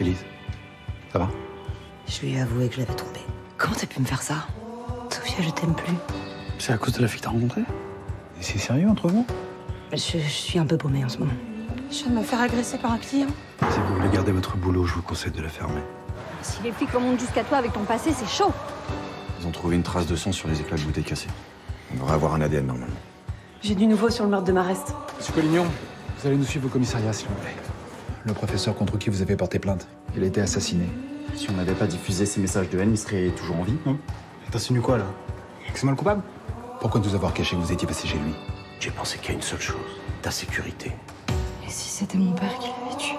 Élise, ça va? Je lui ai avoué que je l'avais trompé. Comment t'as pu me faire ça? Sophia, je t'aime plus. C'est à cause de la fille que t'as rencontrée? Et c'est sérieux entre vous? Je, je suis un peu paumée en ce moment. Je viens de me faire agresser par un client. Si vous voulez garder votre boulot, je vous conseille de la fermer. Si les flics remontent jusqu'à toi avec ton passé, c'est chaud. Ils ont trouvé une trace de sang sur les éclats de bouteilles cassées. On devrait avoir un ADN normalement. J'ai du nouveau sur le meurtre de Marest. Monsieur Collignon, vous allez nous suivre au commissariat, s'il vous plaît. Le professeur contre qui vous avez porté plainte, il a été assassiné. Si on n'avait pas diffusé ces messages de haine, il serait toujours en vie, non? T'insinues quoi, là? Que c'est moi le coupable? Pourquoi nous avoir caché que vous étiez passé chez lui? J'ai pensé qu'à une seule chose, ta sécurité. Et si c'était mon père qui l'avait tué?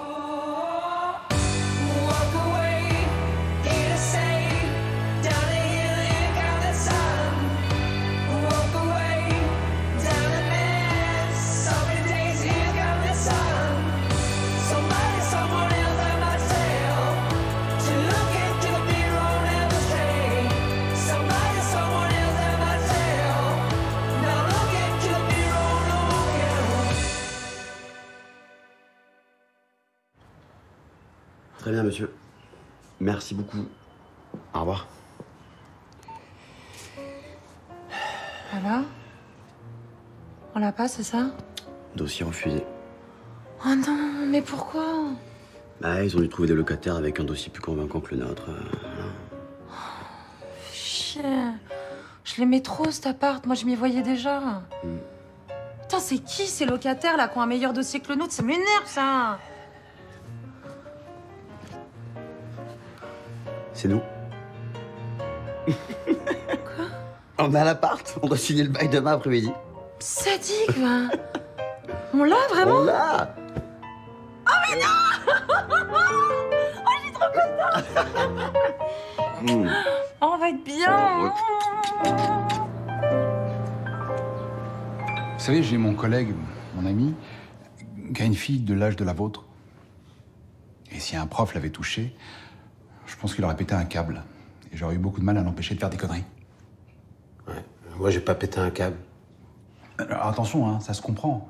Merci beaucoup. Au revoir. Alors On l'a pas, c'est ça? Dossier refusé. Oh non, mais pourquoi? Bah, ils ont dû trouver des locataires avec un dossier plus convaincant que le nôtre. euh, voilà. Chien. Je l'aimais trop cet appart, moi je m'y voyais déjà. Putain, c'est qui ces locataires là qui ont un meilleur dossier que le nôtre? Ça m'énerve ça C'est nous. Quoi On a l'appart, on doit signer le bail demain après-midi. Sadique, va On l'a vraiment On l'a Hmm. Oh, On va être bien Vous savez, j'ai mon collègue, mon ami, qui a une fille de l'âge de la vôtre. Et si un prof l'avait touché, je pense qu'il aurait pété un câble. Et j'aurais eu beaucoup de mal à l'empêcher de faire des conneries. Ouais. Moi, j'ai pas pété un câble. Alors attention, hein, ça se comprend.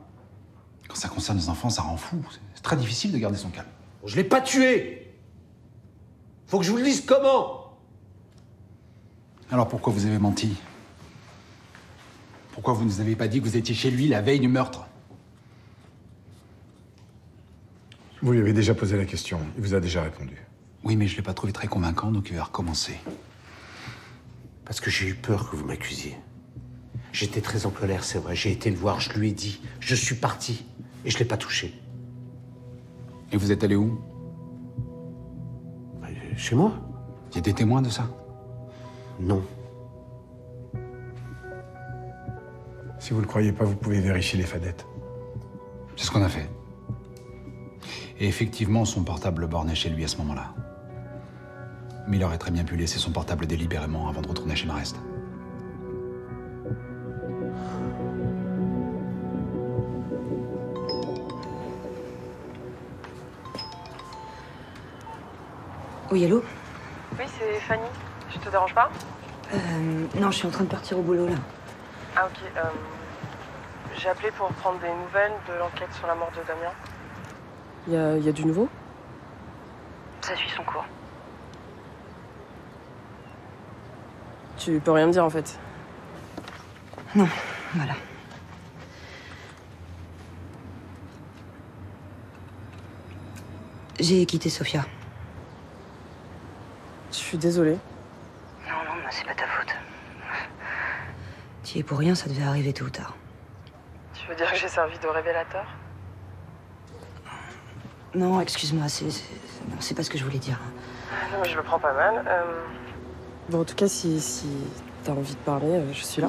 Quand ça concerne les enfants, ça rend fou. C'est- C'est très difficile de garder son calme. Je l'ai pas tué Faut que je vous le dise comment Alors pourquoi vous avez menti? Pourquoi vous ne nous avez pas dit que vous étiez chez lui la veille du meurtre? Vous lui avez déjà posé la question. Il vous a déjà répondu. Oui, mais je l'ai pas trouvé très convaincant, donc il va recommencer. Parce que j'ai eu peur que vous m'accusiez. J'étais très en colère, c'est vrai. J'ai été le voir, je lui ai dit. Je suis parti. Et je l'ai pas touché. Et vous êtes allé où? Bah, Chez moi? Il y a des témoins de ça? Non. Si vous le croyez pas, vous pouvez vérifier les fadettes. C'est ce qu'on a fait. Et effectivement, son portable bornait chez lui à ce moment-là. Mais il aurait très bien pu laisser son portable délibérément avant de retourner chez Marest. Oui, allô? Oui, c'est Fanny. Je te dérange pas? Euh, Non, je suis en train de partir au boulot là. Ah ok. euh, J'ai appelé pour prendre des nouvelles de l'enquête sur la mort de Damien. Il y a, y a du nouveau? Ça suit son cours. Tu peux rien me dire en fait. Non, voilà. J'ai quitté Sofia. Je suis désolée. Non, non, c'est pas ta faute. Tu es pour rien, ça devait arriver tôt ou tard. Tu veux dire que j'ai servi de révélateur? Non, excuse-moi, c'est pas ce que je voulais dire. Non mais je le prends pas mal. euh. Bon en tout cas si, si t'as envie de parler, euh, je suis là.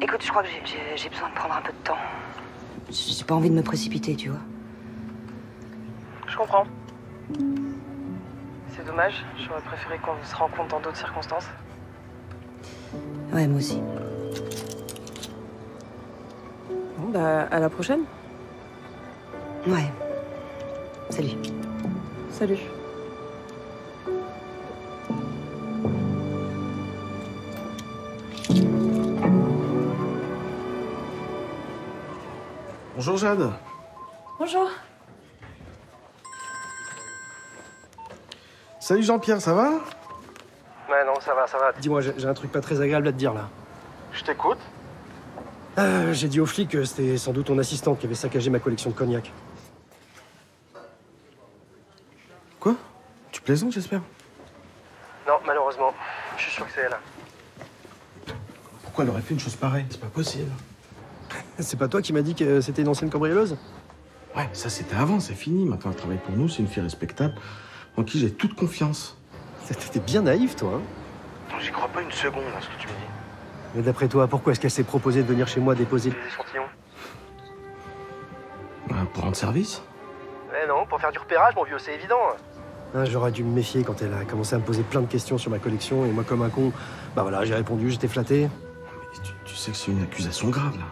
Écoute, je crois que j'ai- besoin de prendre un peu de temps. J'ai pas envie de me précipiter, tu vois. Je comprends. C'est dommage, j'aurais préféré qu'on se rencontre dans d'autres circonstances. Ouais, moi aussi. Bon bah à la prochaine. Ouais. Salut. Salut. Bonjour Jeanne. Bonjour Salut Jean-Pierre, ça va? Ouais, non, ça va, ça va. Dis-moi, j'ai un truc pas très agréable à te dire là. Je t'écoute. Euh, j'ai dit aux flics que c'était sans doute ton assistante qui avait saccagé ma collection de cognac. Quoi? Tu plaisantes, j'espère? Non, malheureusement. Je suis sûr que c'est elle. Pourquoi elle aurait fait une chose pareille? C'est pas possible. C'est pas toi qui m'as dit que c'était une ancienne cambrioleuse Ouais, ça c'était avant, c'est fini. Maintenant, elle travaille pour nous, c'est une fille respectable, en qui j'ai toute confiance. T'étais bien naïf, toi. Hein? J'y crois pas une seconde à ce que tu me dis. Mais d'après toi, pourquoi est-ce qu'elle s'est proposée de venir chez moi déposer Des échantillons Euh, pour rendre service? Ouais, non, pour faire du repérage, mon vieux, c'est évident. Ah, J'aurais dû me méfier quand elle a commencé à me poser plein de questions sur ma collection et moi, comme un con, bah voilà, j'ai répondu, j'étais flatté. Tu sais que c'est une accusation grave, là.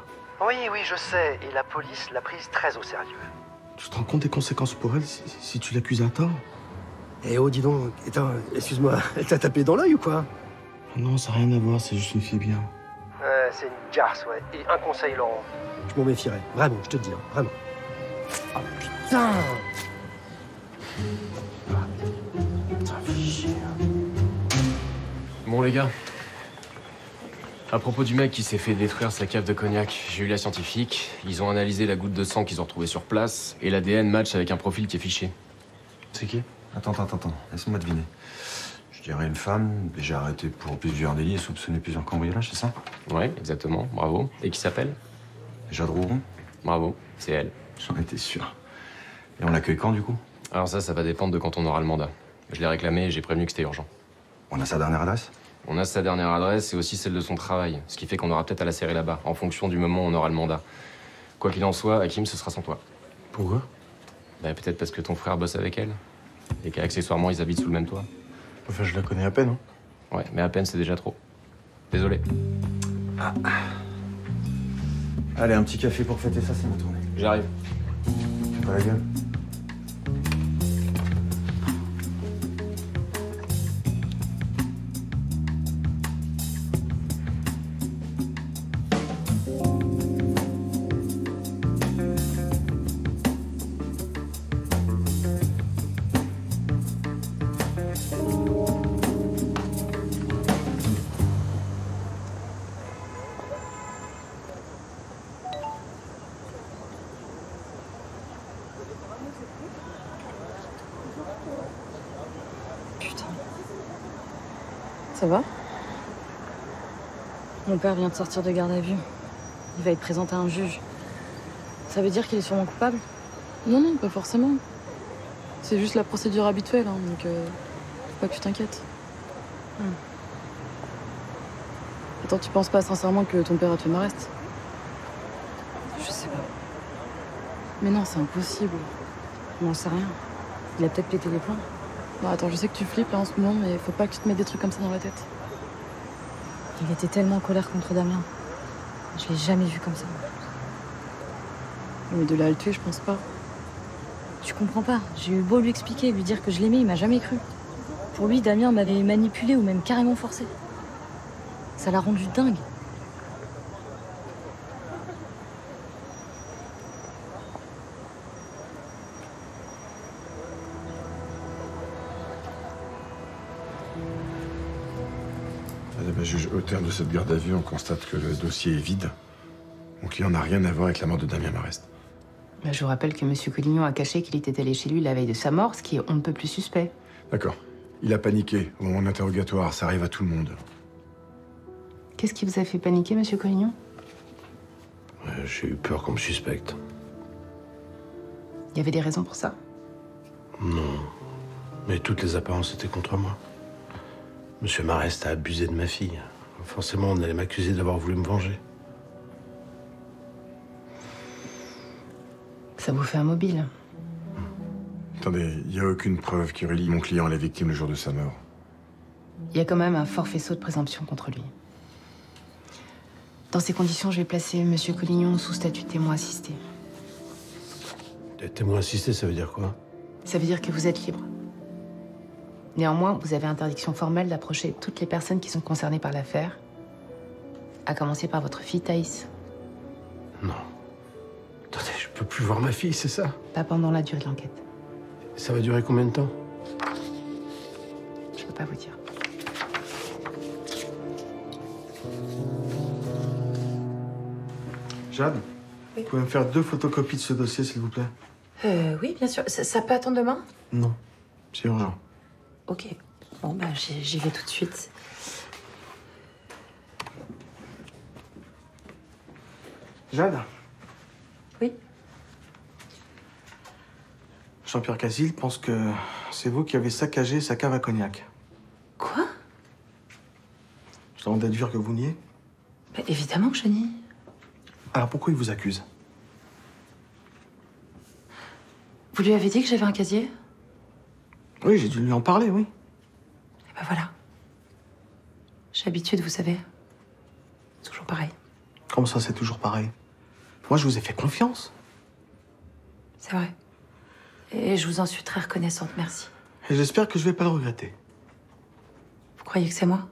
Oui, oui, je sais. Et la police l'a prise très au sérieux. Tu te rends compte des conséquences pour elle si, si tu l'accuses à tort? Eh oh, dis donc, excuse-moi, elle t'a tapé dans l'œil ou quoi? Non, ça n'a rien à voir, c'est juste une fille bien. Ouais, c'est une garce, ouais. Et un conseil, Laurent. Je m'en méfierais, vraiment, je te le dis, hein, vraiment. Ah putain Bon les gars, à propos du mec qui s'est fait détruire sa cave de cognac, j'ai eu la scientifique, ils ont analysé la goutte de sang qu'ils ont retrouvée sur place, et l'ADN match avec un profil qui est fiché. C'est qui? Attends, attends, attends, laisse-moi deviner. Je dirais une femme, déjà arrêtée pour plusieurs délits et soupçonnée plusieurs cambriolages, c'est ça? Ouais, exactement, bravo. Et qui s'appelle? Jade Rouron Bravo, c'est elle. J'en étais sûr. Et on l'accueille quand, du coup? Alors ça, ça va dépendre de quand on aura le mandat. Je l'ai réclamé et j'ai prévenu que c'était urgent. On a sa dernière adresse? On a sa dernière adresse et aussi celle de son travail, ce qui fait qu'on aura peut-être à la serrer là-bas, en fonction du moment où on aura le mandat. Quoi qu'il en soit, Hakim, ce sera sans toi. Pourquoi? Bah peut-être parce que ton frère bosse avec elle, et qu'accessoirement ils habitent sous le même toit. Enfin, je la connais à peine, hein. Ouais, mais à peine c'est déjà trop. Désolé. Allez, un petit café pour fêter ça, c'est ma tournée. J'arrive. Fais pas la gueule. Ça va Mon père vient de sortir de garde à vue. Il va être présenté à un juge. Ça veut dire qu'il est sûrement coupable Non, non, pas forcément. C'est juste la procédure habituelle, hein, donc euh, faut pas que tu t'inquiètes. Hmm. Attends, tu penses pas sincèrement que ton père a tué Marest Je sais pas. Mais non, c'est impossible. On n'en sait rien. Il a peut-être pété les plombs. Bon, attends, je sais que tu flippes là en ce moment, mais faut pas que tu te mettes des trucs comme ça dans la tête. Il était tellement en colère contre Damien. Je l'ai jamais vu comme ça. Mais de là à le tuer, je pense pas. Tu comprends pas. J'ai eu beau lui expliquer, lui dire que je l'aimais, il m'a jamais cru. Pour lui, Damien m'avait manipulé ou même carrément forcé. Ça l'a rendu dingue. Au terme de cette garde à vue, on constate que le dossier est vide. Mon client n'a rien à voir avec la mort de Damien Marest. Bah, je vous rappelle que M. Collignon a caché qu'il était allé chez lui la veille de sa mort, ce qui est on ne peut plus suspect. D'accord. Il a paniqué au moment de l'interrogatoire, ça arrive à tout le monde. Qu'est-ce qui vous a fait paniquer, M. Collignon? Euh, J'ai eu peur qu'on me suspecte. Il y avait des raisons pour ça? Non. Mais toutes les apparences étaient contre moi. Monsieur Marest a abusé de ma fille. Forcément, on allait m'accuser d'avoir voulu me venger. Ça vous fait un mobile Attendez, il n'y a aucune preuve qui relie mon client à la victime le jour de sa mort. Il y a quand même un fort faisceau de présomption contre lui. Dans ces conditions, je vais placer M. Collignon sous statut de témoin assisté. Témoin assisté, ça veut dire quoi? Ça veut dire que vous êtes libre. Néanmoins, vous avez interdiction formelle d'approcher toutes les personnes qui sont concernées par l'affaire, à commencer par votre fille Thaïs. Non. Attendez, je peux plus voir ma fille, c'est ça? Pas pendant la durée de l'enquête. Ça va durer combien de temps? Je peux pas vous dire. Jade, vous pouvez me faire deux photocopies de ce dossier, s'il vous plaît? Euh, oui, bien sûr. Ça, ça peut attendre demain? Non, c'est urgent. Ok. Bon, bah, j'y vais tout de suite. Jade Oui Jean-Pierre Casil pense que c'est vous qui avez saccagé sa cave à cognac. Quoi? Je demande déduire que vous niez. Bah, Évidemment que je nie. Alors pourquoi il vous accuse? Vous lui avez dit que j'avais un casier? Oui, j'ai dû lui en parler, oui. Eh ben voilà. J'ai l'habitude, vous savez. Toujours pareil. Comment ça, c'est toujours pareil? Moi, je vous ai fait confiance. C'est vrai. Et je vous en suis très reconnaissante, merci. Et j'espère que je vais pas le regretter. Vous croyez que c'est moi?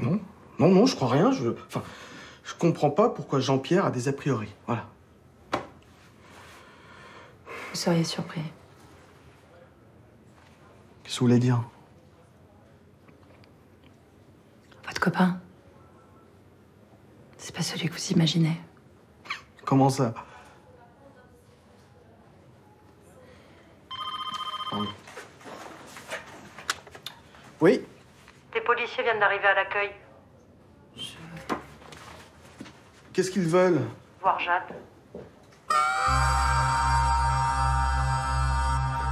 Non, non, non, je crois rien. Je, enfin, je comprends pas pourquoi Jean-Pierre a des a priori. Voilà. Vous seriez surpris. Qu'est-ce que vous voulez dire? Votre copain C'est pas celui que vous imaginez. Comment ça? Oui Les policiers viennent d'arriver à l'accueil. Qu'est-ce qu'ils veulent? Voir Jade.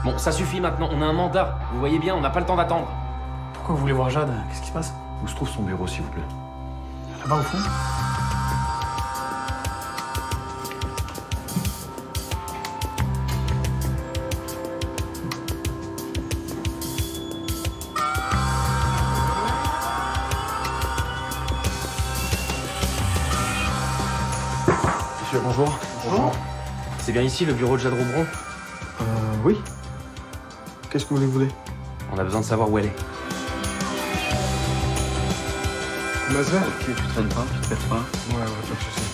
Bon, ça suffit maintenant, on a un mandat. Vous voyez bien, on n'a pas le temps d'attendre. Pourquoi vous voulez voir Jade? Qu'est-ce qui se passe? Où se trouve son bureau, s'il vous plaît? Là-bas au fond Monsieur, bonjour. Bonjour. C'est bien ici le bureau de Jade Roubron? Euh, oui. Qu'est-ce que vous voulez On a besoin de savoir où elle est. Mazda Ok, tu traînes pas, tu te perds pas. Ouais, ouais, pas de soucis.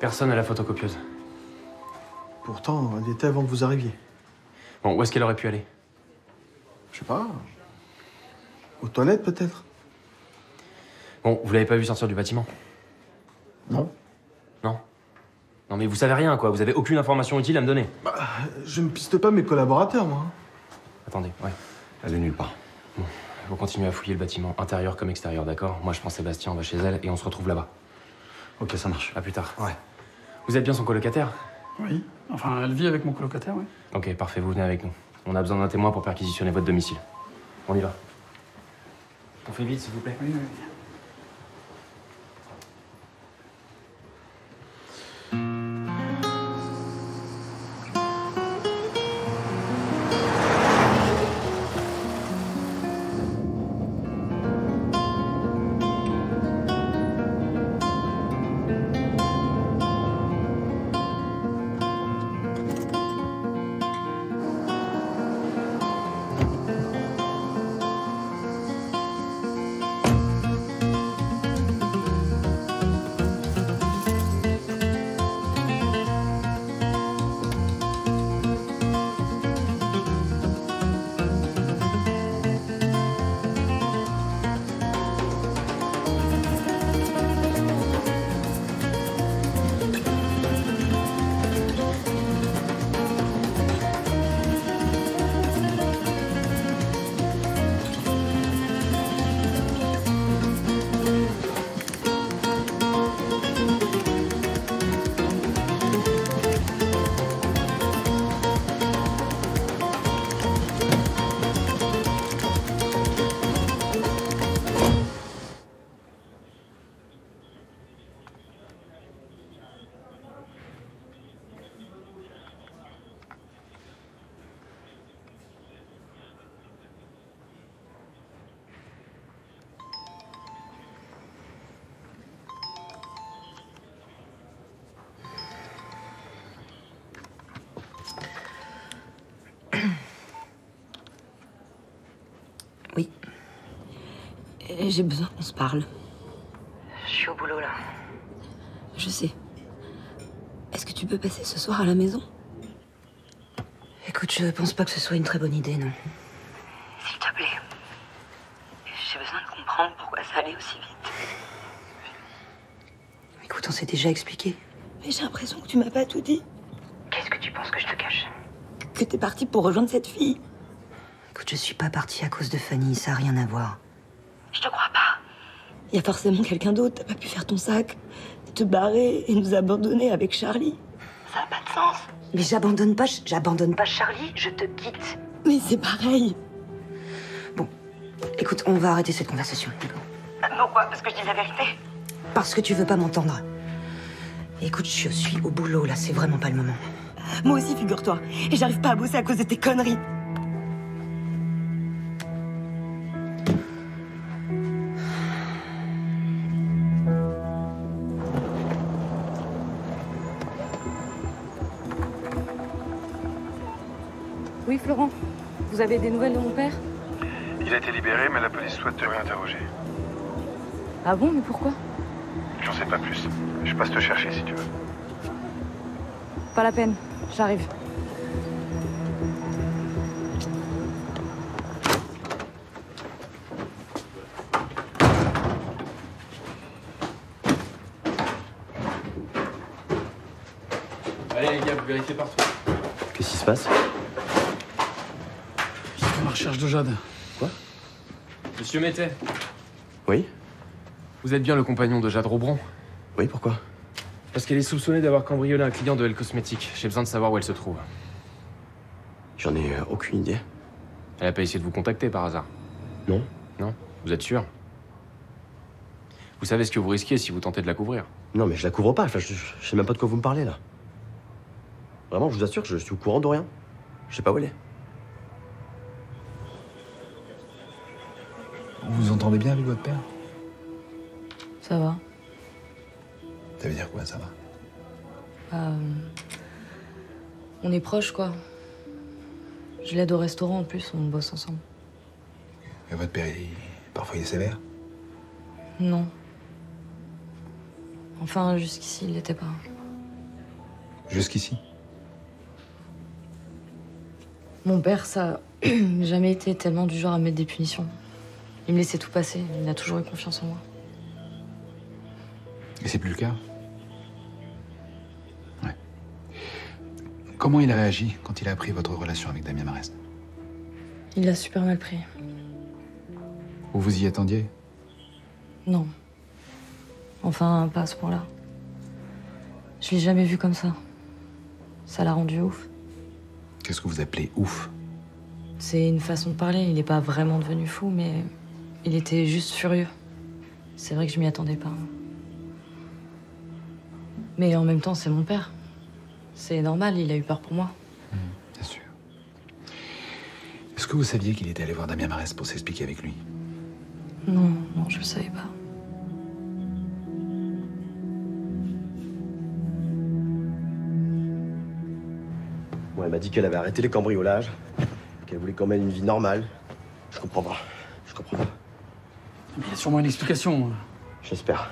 Personne à la photocopieuse. Pourtant, elle était avant que vous arriviez. Bon, où est-ce qu'elle aurait pu aller? Je sais pas. Aux toilettes, peut-être? Bon, vous l'avez pas vu sortir du bâtiment? Non. Non? Non, mais vous savez rien, quoi. Vous avez aucune information utile à me donner. Bah, je ne piste pas mes collaborateurs, moi. Attendez, ouais. Elle est nulle part. Bon, vous continuez à fouiller le bâtiment, intérieur comme extérieur, d'accord? Moi, je prends Sébastien, on va chez elle et on se retrouve là-bas. Ok, ça marche. À plus tard. Ouais. Vous êtes bien son colocataire Oui. Enfin, elle vit avec mon colocataire, oui. Ok, parfait, vous venez avec nous. On a besoin d'un témoin pour perquisitionner votre domicile. On y va. On fait vite, s'il vous plaît. Oui, oui. Oui. J'ai besoin qu'on se parle. Je suis au boulot là. Je sais. Est-ce que tu peux passer ce soir à la maison? Écoute, je pense pas que ce soit une très bonne idée, non. S'il te plaît. J'ai besoin de comprendre pourquoi ça allait aussi vite. Écoute, on s'est déjà expliqué. Mais j'ai l'impression que tu m'as pas tout dit. Qu'est-ce que tu penses que je te cache? Que t'es parti pour rejoindre cette fille. Écoute, je suis pas partie à cause de Fanny, ça a rien à voir. Je te crois pas. Il y a forcément quelqu'un d'autre. T'as pas pu faire ton sac, te barrer et nous abandonner avec Charlie. Ça n'a pas de sens. Mais j'abandonne pas, j'abandonne pas Charlie, je te quitte. Mais c'est pareil. Bon, écoute, on va arrêter cette conversation, d'accord Pourquoi Parce que je dis la vérité Parce que tu veux pas m'entendre. Écoute, je suis au boulot là, c'est vraiment pas le moment. Moi aussi, figure-toi. Et j'arrive pas à bosser à cause de tes conneries. Florent. Vous avez des nouvelles de mon père? Il a été libéré, mais la police souhaite te réinterroger. Ah bon, mais pourquoi? J'en sais pas plus. Je passe te chercher si tu veux. Pas la peine, j'arrive. Allez les gars, vous vérifiez partout. Qu'est-ce qui se passe Ils sont à la recherche de Jade. Monsieur Mété, Oui vous êtes bien le compagnon de Jade Robron Oui, pourquoi Parce qu'elle est soupçonnée d'avoir cambriolé un client de L Cosmétique. J'ai besoin de savoir où elle se trouve. J'en ai euh, aucune idée. Elle a pas essayé de vous contacter par hasard Non. Non Vous êtes sûr Vous savez ce que vous risquez si vous tentez de la couvrir Non, mais je la couvre pas. Enfin, je, je sais même pas de quoi vous me parlez là. Vraiment, je vous assure, je suis au courant de rien. Je sais pas où elle est. entendez bien avec votre père? Ça va. Ça veut dire quoi, ça va? Euh, On est proches, quoi. Je l'aide au restaurant en plus, on bosse ensemble. Et votre père, il... parfois il est sévère? Non. Enfin, jusqu'ici, il l'était pas. Jusqu'ici? Mon père, ça a jamais été tellement du genre à mettre des punitions. Il me laissait tout passer, il a toujours eu confiance en moi. Et c'est plus le cas Ouais. Comment il a réagi quand il a appris votre relation avec Damien Marest? Il l'a super mal pris. Vous vous y attendiez? Non. Enfin, pas à ce point-là. Je l'ai jamais vu comme ça. Ça l'a rendu ouf. Qu'est-ce que vous appelez ouf? C'est une façon de parler. Il n'est pas vraiment devenu fou, mais il était juste furieux. C'est vrai que je m'y attendais pas. Mais en même temps, c'est mon père. C'est normal, il a eu peur pour moi. Bien sûr. Est-ce que vous saviez qu'il était allé voir Damien Marest pour s'expliquer avec lui? Non, non, je le savais pas. Bon, elle m'a dit qu'elle avait arrêté les cambriolages, qu'elle voulait quand même une vie normale. Je comprends pas. Je comprends pas. Il y a sûrement une explication. J'espère.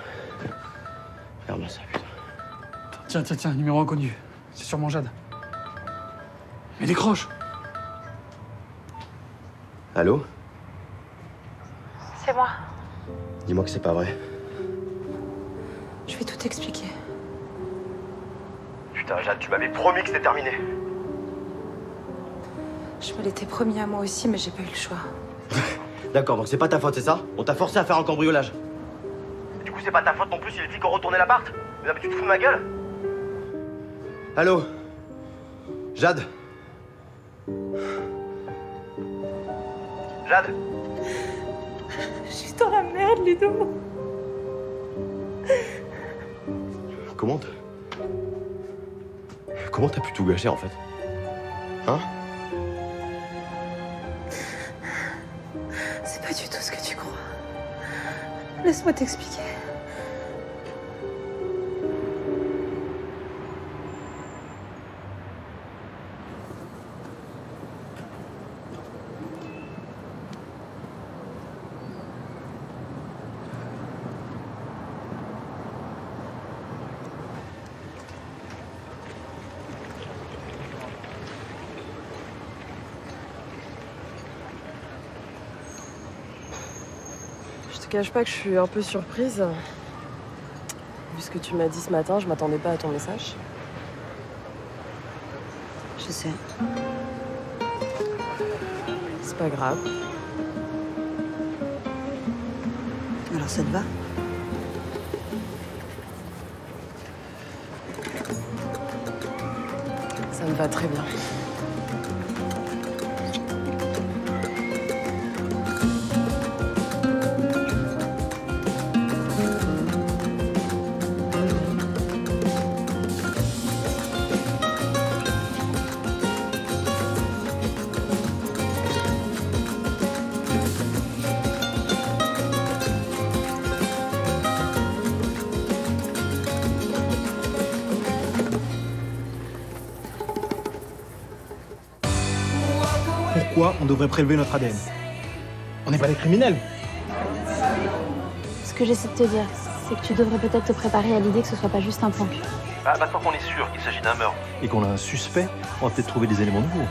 Regarde-moi ça, putain. Tiens, tiens, tiens, numéro inconnu. C'est sûrement Jade. Mais décroche Allô? C'est moi. Dis-moi que c'est pas vrai. Je vais tout expliquer. Putain, Jade, tu m'avais promis que c'était terminé. Je me l'étais promis à moi aussi, mais j'ai pas eu le choix. D'accord, donc c'est pas ta faute, c'est ça On t'a forcé à faire un cambriolage. Du coup, c'est pas ta faute non plus si les flics ont retourné l'appart. Mais non, mais tu te fous de ma gueule. Allô Jade Jade. Je suis dans la merde, Ludo. Comment t'as... Comment t'as pu tout gâcher en fait? Hein? Laisse-moi t'expliquer. Te cache pas que je suis un peu surprise. Vu ce que tu m'as dit ce matin, je m'attendais pas à ton message. Je sais. C'est pas grave. Alors ça te va? Ça me va très bien. Pourquoi on devrait prélever notre ADN On n'est pas des criminels. Ce que j'essaie de te dire, c'est que tu devrais peut-être te préparer à l'idée que ce soit pas juste un plan cul. Bah, maintenant qu'on est sûr qu'il s'agit d'un meurtre. Et qu'on a un suspect, on va peut-être trouver des éléments nouveaux.